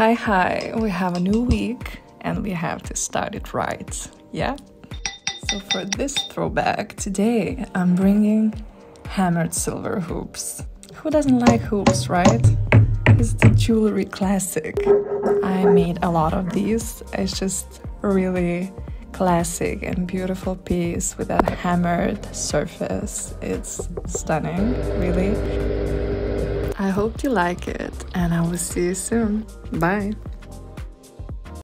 Hi, hi, we have a new week and we have to start it right, yeah? So, for this throwback, today I'm bringing hammered silver hoops. Who doesn't like hoops, right? It's the jewelry classic. I made a lot of these. It's just really classic and beautiful piece with a hammered surface. It's stunning, really. I hope you like it, and I will see you soon. Bye.